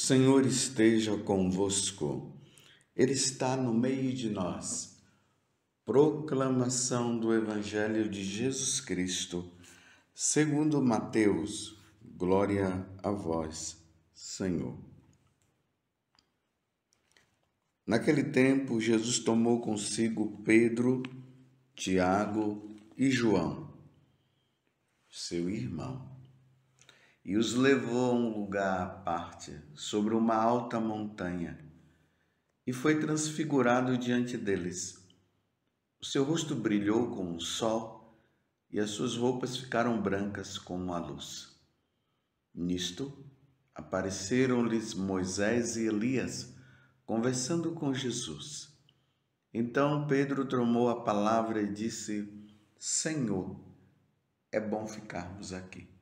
Senhor esteja convosco, Ele está no meio de nós. Proclamação do Evangelho de Jesus Cristo, segundo Mateus. Glória a vós, Senhor. Naquele tempo, Jesus tomou consigo Pedro, Tiago e João, seu irmão e os levou a um lugar à parte, sobre uma alta montanha, e foi transfigurado diante deles. O seu rosto brilhou como o sol, e as suas roupas ficaram brancas como a luz. Nisto, apareceram-lhes Moisés e Elias, conversando com Jesus. Então Pedro tomou a palavra e disse: Senhor, é bom ficarmos aqui.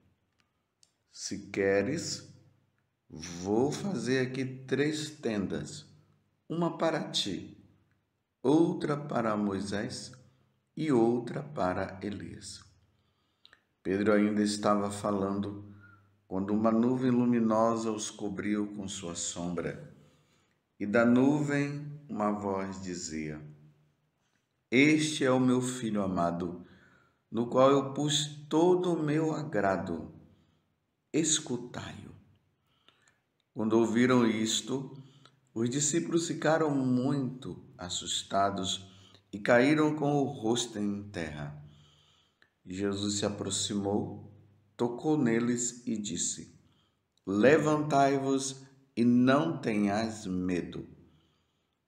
Se queres, vou fazer aqui três tendas: uma para ti, outra para Moisés e outra para Elias. Pedro ainda estava falando quando uma nuvem luminosa os cobriu com sua sombra. E da nuvem uma voz dizia: Este é o meu filho amado, no qual eu pus todo o meu agrado escutai-o. Quando ouviram isto, os discípulos ficaram muito assustados e caíram com o rosto em terra. Jesus se aproximou, tocou neles e disse: Levantai-vos e não tenhais medo.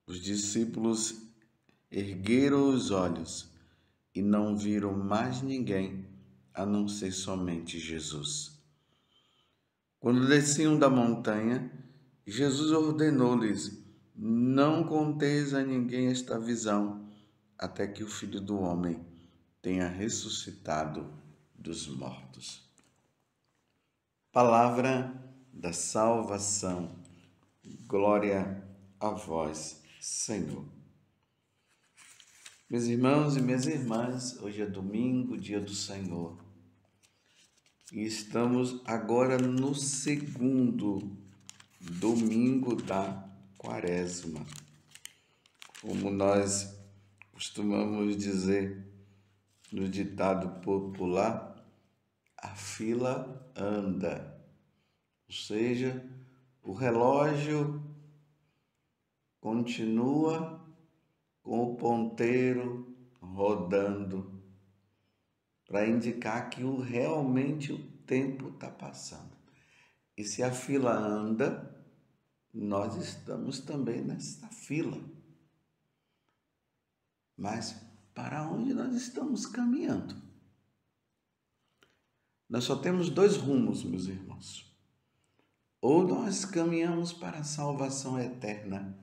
Os discípulos ergueram os olhos e não viram mais ninguém a não ser somente Jesus. Quando desciam da montanha, Jesus ordenou-lhes: Não conteis a ninguém esta visão, até que o Filho do Homem tenha ressuscitado dos mortos. Palavra da salvação. Glória a vós, Senhor. Meus irmãos e minhas irmãs, hoje é domingo, dia do Senhor. E estamos agora no segundo domingo da quaresma. Como nós costumamos dizer no ditado popular, a fila anda. Ou seja, o relógio continua com o ponteiro rodando para indicar que o, realmente o tempo está passando. E se a fila anda, nós estamos também nessa fila. Mas para onde nós estamos caminhando? Nós só temos dois rumos, meus irmãos. Ou nós caminhamos para a salvação eterna,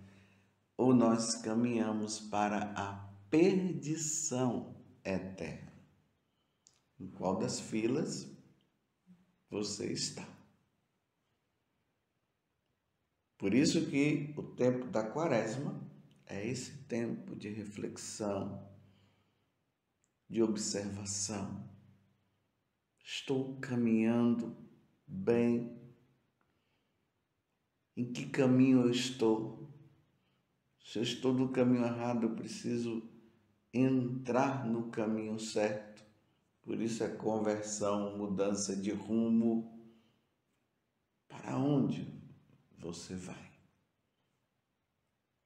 ou nós caminhamos para a perdição eterna. Em qual das filas você está? Por isso que o tempo da quaresma é esse tempo de reflexão, de observação. Estou caminhando bem? Em que caminho eu estou? Se eu estou no caminho errado, eu preciso entrar no caminho certo. Por isso é conversão, mudança de rumo. Para onde você vai?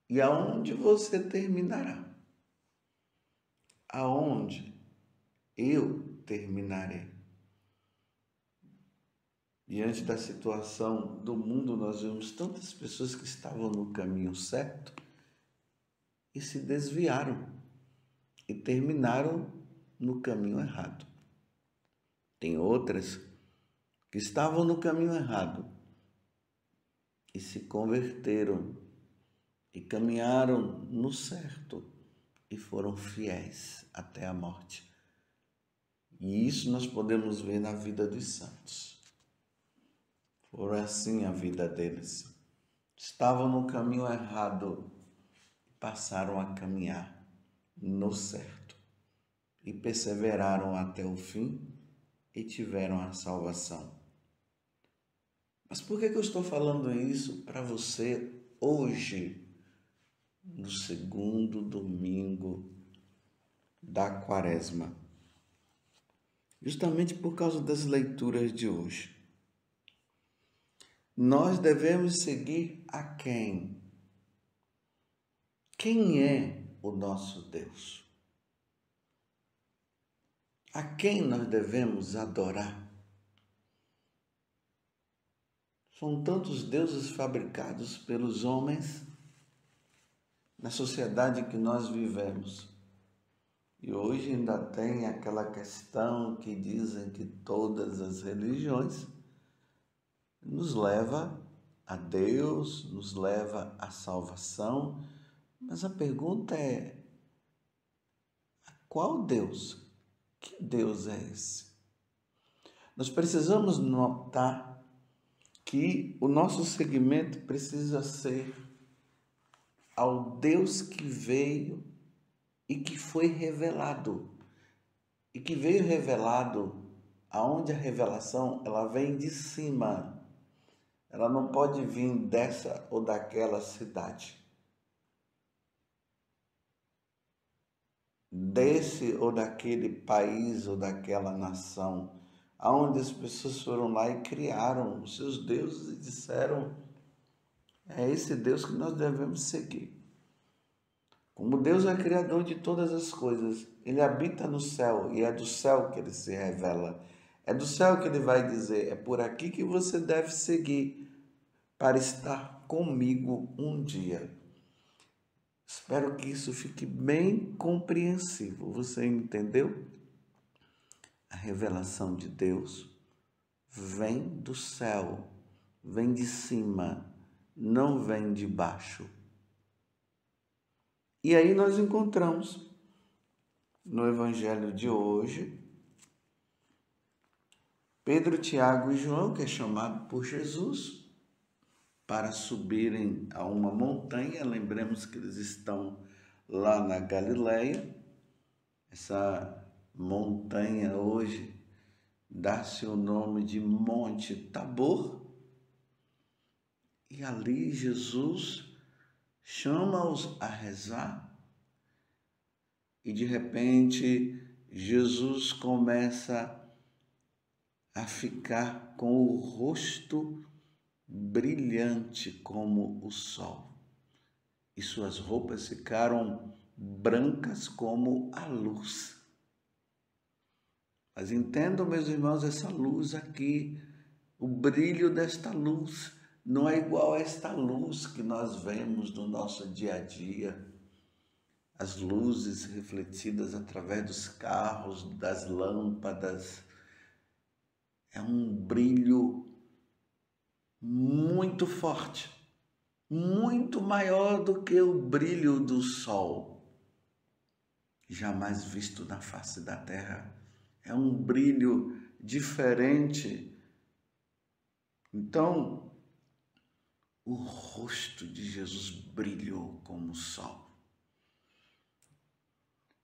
E aonde você terminará? Aonde eu terminarei? Diante da situação do mundo, nós vemos tantas pessoas que estavam no caminho certo e se desviaram e terminaram no caminho errado. Tem outras que estavam no caminho errado e se converteram e caminharam no certo e foram fiéis até a morte. E isso nós podemos ver na vida dos santos. Foi assim a vida deles. Estavam no caminho errado e passaram a caminhar no certo e perseveraram até o fim e tiveram a salvação. Mas por que, que eu estou falando isso para você hoje, no segundo domingo da quaresma? Justamente por causa das leituras de hoje. Nós devemos seguir a quem? Quem é o nosso Deus? A quem nós devemos adorar? São tantos deuses fabricados pelos homens na sociedade que nós vivemos. E hoje ainda tem aquela questão que dizem que todas as religiões nos leva a Deus, nos leva à salvação, mas a pergunta é: qual Deus? Que Deus é esse? Nós precisamos notar que o nosso segmento precisa ser ao Deus que veio e que foi revelado. E que veio revelado aonde a revelação ela vem de cima. Ela não pode vir dessa ou daquela cidade. Desse ou daquele país ou daquela nação aonde as pessoas foram lá e criaram os seus deuses e disseram: é esse Deus que nós devemos seguir. Como Deus é criador de todas as coisas, ele habita no céu e é do céu que ele se revela. É do céu que ele vai dizer: é por aqui que você deve seguir para estar comigo um dia. Espero que isso fique bem compreensível. Você entendeu? a revelação de Deus vem do céu, vem de cima, não vem de baixo. E aí nós encontramos no evangelho de hoje Pedro, Tiago e João, que é chamado por Jesus para subirem a uma montanha. Lembremos que eles estão lá na Galileia. Essa montanha hoje dá-se o nome de Monte Tabor. E ali Jesus chama-os a rezar. E de repente Jesus começa a ficar com o rosto brilhante como o sol. E suas roupas ficaram brancas como a luz. Mas entendam, meus irmãos, essa luz aqui, o brilho desta luz não é igual a esta luz que nós vemos no nosso dia a dia. As luzes refletidas através dos carros, das lâmpadas. É um brilho muito forte, muito maior do que o brilho do sol, jamais visto na face da terra é um brilho diferente. Então, o rosto de Jesus brilhou como o sol.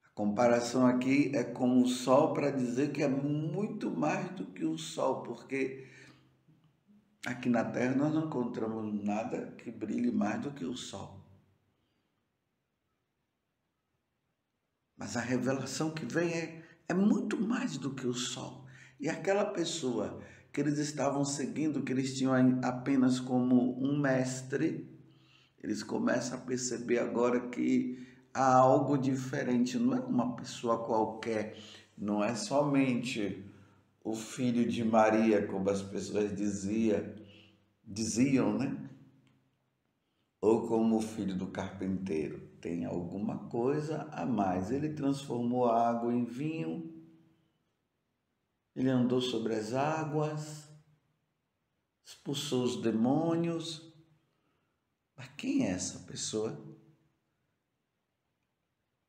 A comparação aqui é com o sol para dizer que é muito mais do que o sol, porque aqui na Terra nós não encontramos nada que brilhe mais do que o sol. Mas a revelação que vem é é muito mais do que o sol. E aquela pessoa que eles estavam seguindo, que eles tinham apenas como um mestre, eles começam a perceber agora que há algo diferente, não é uma pessoa qualquer, não é somente o filho de Maria, como as pessoas dizia, diziam, né? Ou como o filho do carpinteiro tem alguma coisa a mais. Ele transformou a água em vinho, ele andou sobre as águas, expulsou os demônios. Mas quem é essa pessoa?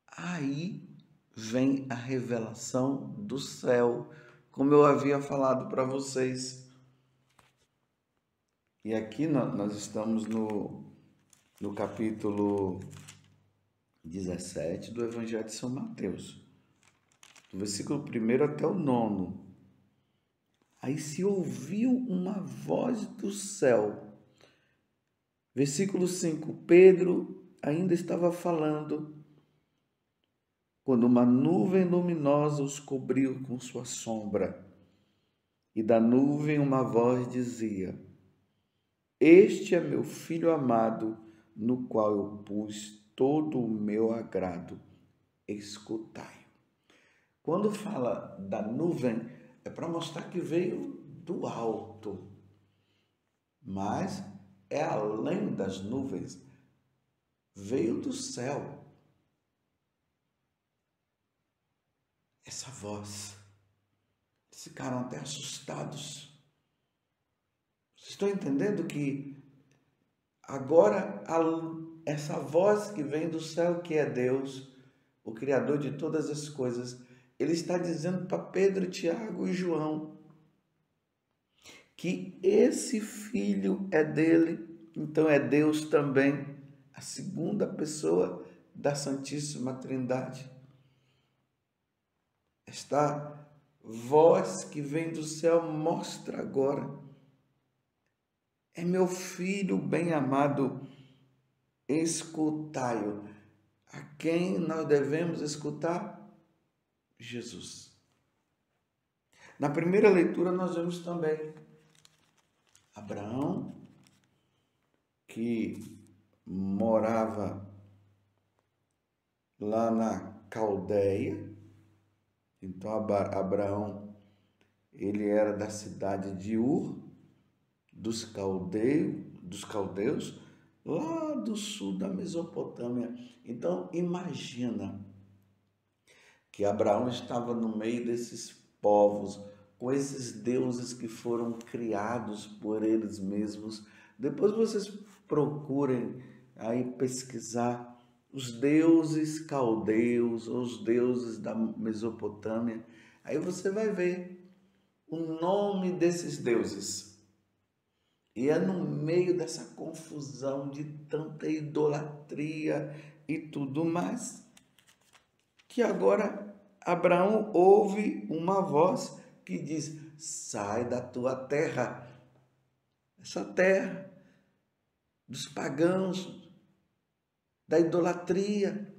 Aí vem a revelação do céu, como eu havia falado para vocês. E aqui nós estamos no, no capítulo 17 do Evangelho de São Mateus, do versículo 1 até o 9. Aí se ouviu uma voz do céu. Versículo 5: Pedro ainda estava falando quando uma nuvem luminosa os cobriu com sua sombra. E da nuvem uma voz dizia: Este é meu filho amado, no qual eu pus todo o meu agrado. Escutai. Quando fala da nuvem, é para mostrar que veio do alto, mas é além das nuvens, veio do céu. Essa voz. Eles ficaram até assustados. Vocês estão entendendo que agora essa voz que vem do céu, que é Deus, o Criador de todas as coisas, ele está dizendo para Pedro, Tiago e João que esse filho é dele, então é Deus também, a segunda pessoa da Santíssima Trindade. Esta voz que vem do céu mostra agora. É meu filho bem amado, escutai-o. A quem nós devemos escutar? Jesus. Na primeira leitura, nós vemos também Abraão, que morava lá na Caldeia. Então, Abraão, ele era da cidade de Ur, dos caldeus, dos caldeus, lá do sul da Mesopotâmia. Então, imagina que Abraão estava no meio desses povos, com esses deuses que foram criados por eles mesmos. Depois vocês procurem aí pesquisar os deuses caldeus, os deuses da Mesopotâmia. Aí você vai ver o nome desses deuses. E é no meio dessa confusão de tanta idolatria e tudo mais que agora Abraão ouve uma voz que diz: sai da tua terra, essa terra dos pagãos, da idolatria,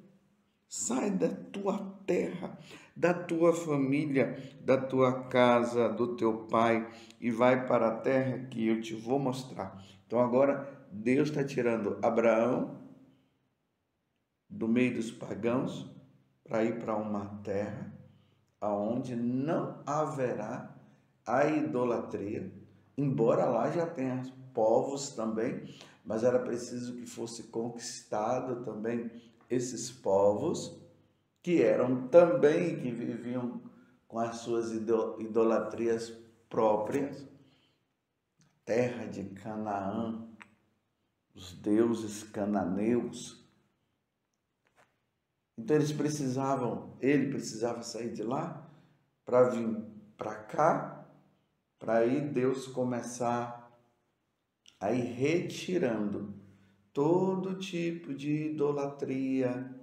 sai da tua terra, da tua família, da tua casa, do teu pai e vai para a terra que eu te vou mostrar. Então agora Deus está tirando Abraão do meio dos pagãos para ir para uma terra aonde não haverá a idolatria, embora lá já tenha povos também, mas era preciso que fosse conquistado também esses povos que eram também que viviam com as suas idolatrias próprias, terra de Canaã, os deuses cananeus, então eles precisavam, ele precisava sair de lá para vir para cá, para aí Deus começar a ir retirando todo tipo de idolatria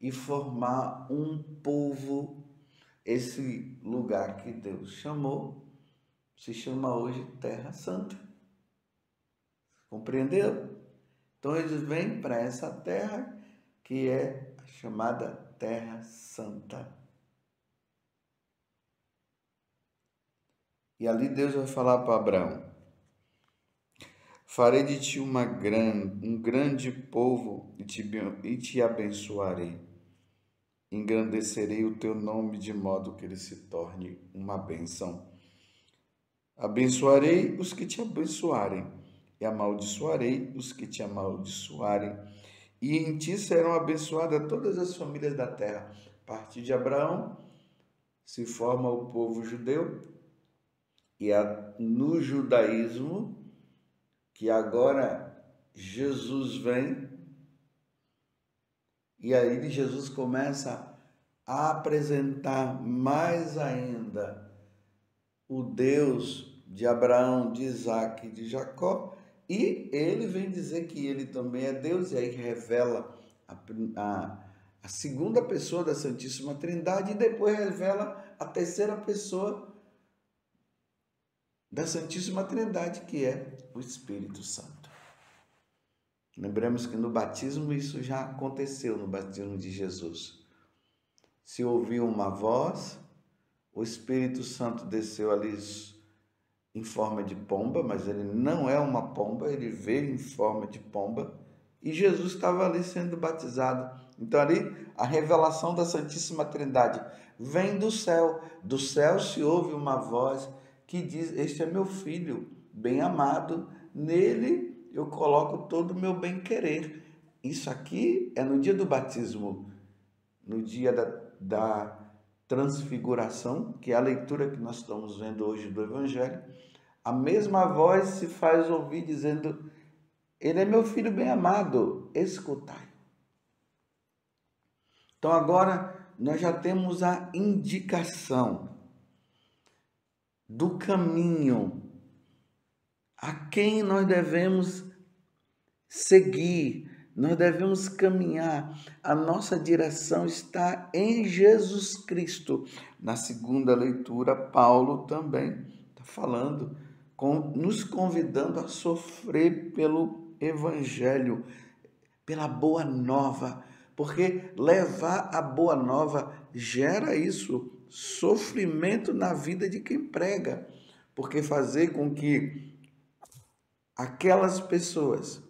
e formar um povo. Esse lugar que Deus chamou se chama hoje Terra Santa. Compreendeu? Então eles vêm para essa terra que é chamada Terra Santa. E ali Deus vai falar para Abraão: Farei de ti uma grande, um grande povo e te, e te abençoarei. Engrandecerei o teu nome de modo que ele se torne uma bênção. Abençoarei os que te abençoarem, e amaldiçoarei os que te amaldiçoarem e em ti serão abençoadas todas as famílias da terra. A partir de Abraão se forma o povo judeu, e no judaísmo, que agora Jesus vem, e aí Jesus começa a apresentar mais ainda o Deus de Abraão, de Isaac e de Jacó, e ele vem dizer que ele também é Deus, e aí revela a, a, a segunda pessoa da Santíssima Trindade, e depois revela a terceira pessoa da Santíssima Trindade, que é o Espírito Santo. Lembramos que no batismo isso já aconteceu no batismo de Jesus. Se ouviu uma voz, o Espírito Santo desceu ali em forma de pomba, mas ele não é uma pomba, ele veio em forma de pomba e Jesus estava ali sendo batizado. Então, ali, a revelação da Santíssima Trindade vem do céu. Do céu se ouve uma voz que diz: Este é meu filho, bem amado, nele eu coloco todo o meu bem-querer. Isso aqui é no dia do batismo, no dia da, da transfiguração, que é a leitura que nós estamos vendo hoje do Evangelho. A mesma voz se faz ouvir dizendo: ele é meu filho bem amado, escutai. Então agora nós já temos a indicação do caminho a quem nós devemos seguir, nós devemos caminhar. A nossa direção está em Jesus Cristo. Na segunda leitura, Paulo também está falando, com, nos convidando a sofrer pelo evangelho, pela boa nova, porque levar a boa nova gera isso, sofrimento na vida de quem prega, porque fazer com que aquelas pessoas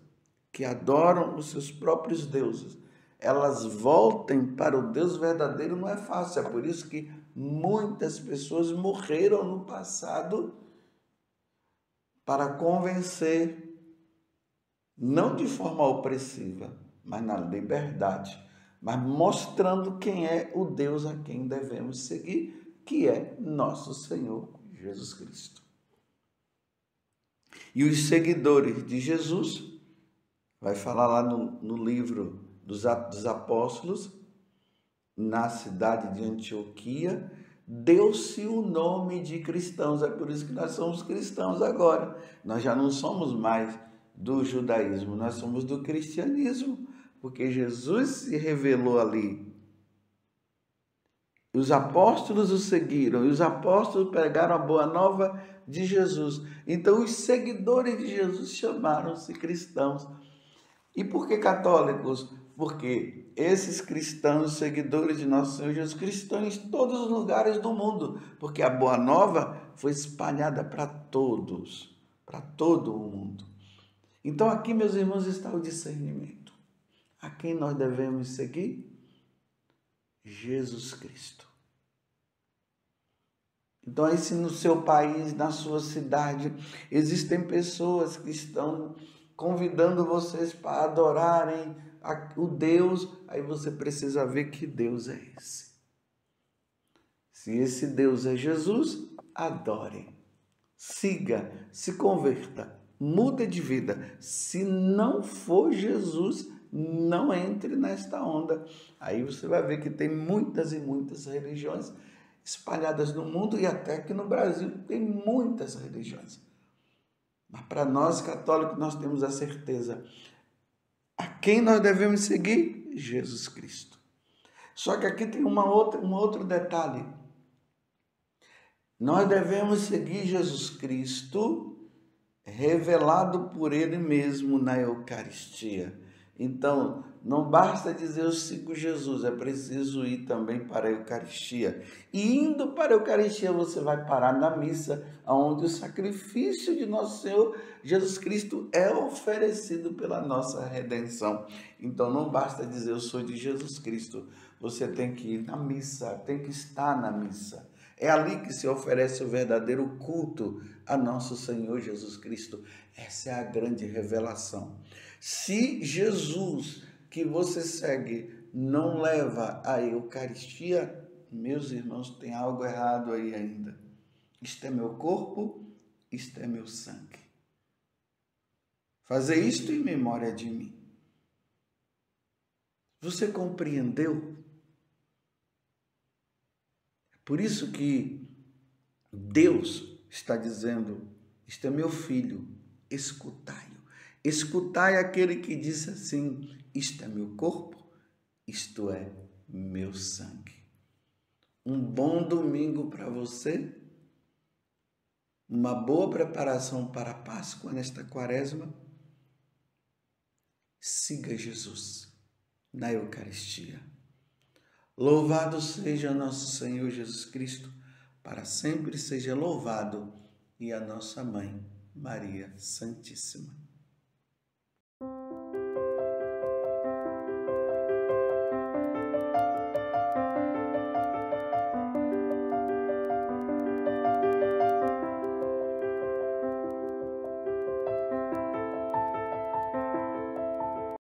que adoram os seus próprios deuses, elas voltem para o Deus verdadeiro não é fácil, é por isso que muitas pessoas morreram no passado para convencer não de forma opressiva, mas na liberdade, mas mostrando quem é o Deus a quem devemos seguir, que é nosso Senhor Jesus Cristo. E os seguidores de Jesus, vai falar lá no, no livro dos Atos dos Apóstolos, na cidade de Antioquia, deu-se o nome de cristãos. É por isso que nós somos cristãos agora. Nós já não somos mais do judaísmo, nós somos do cristianismo, porque Jesus se revelou ali. Os apóstolos o seguiram, e os apóstolos pregaram a boa nova de Jesus. Então, os seguidores de Jesus chamaram-se cristãos. E por que católicos? Porque esses cristãos, seguidores de nosso Senhor Jesus Cristo, estão em todos os lugares do mundo, porque a boa nova foi espalhada para todos, para todo o mundo. Então, aqui, meus irmãos, está o discernimento. A quem nós devemos seguir? Jesus Cristo. Então, aí, se no seu país, na sua cidade, existem pessoas que estão convidando vocês para adorarem o Deus, aí você precisa ver que Deus é esse. Se esse Deus é Jesus, adore, siga, se converta muda de vida. Se não for Jesus, não entre nesta onda. Aí você vai ver que tem muitas e muitas religiões espalhadas no mundo e até que no Brasil tem muitas religiões. Mas para nós católicos nós temos a certeza a quem nós devemos seguir? Jesus Cristo. Só que aqui tem uma outra, um outro detalhe. Nós devemos seguir Jesus Cristo revelado por Ele mesmo na Eucaristia. Então, não basta dizer eu sigo Jesus, é preciso ir também para a Eucaristia. E indo para a Eucaristia, você vai parar na missa, onde o sacrifício de nosso Senhor Jesus Cristo é oferecido pela nossa redenção. Então, não basta dizer eu sou de Jesus Cristo, você tem que ir na missa, tem que estar na missa. É ali que se oferece o verdadeiro culto a nosso Senhor Jesus Cristo. Essa é a grande revelação. Se Jesus que você segue não leva a Eucaristia, meus irmãos, tem algo errado aí ainda. Isto é meu corpo, isto é meu sangue. Fazer isto em memória de mim. Você compreendeu por isso que Deus está dizendo: Este é meu filho, escutai-o. Escutai aquele que disse assim: Isto é meu corpo, isto é meu sangue. Um bom domingo para você. uma boa preparação para a Páscoa nesta quaresma, siga Jesus na Eucaristia. Louvado seja nosso Senhor Jesus Cristo, para sempre seja louvado, e a nossa mãe, Maria Santíssima.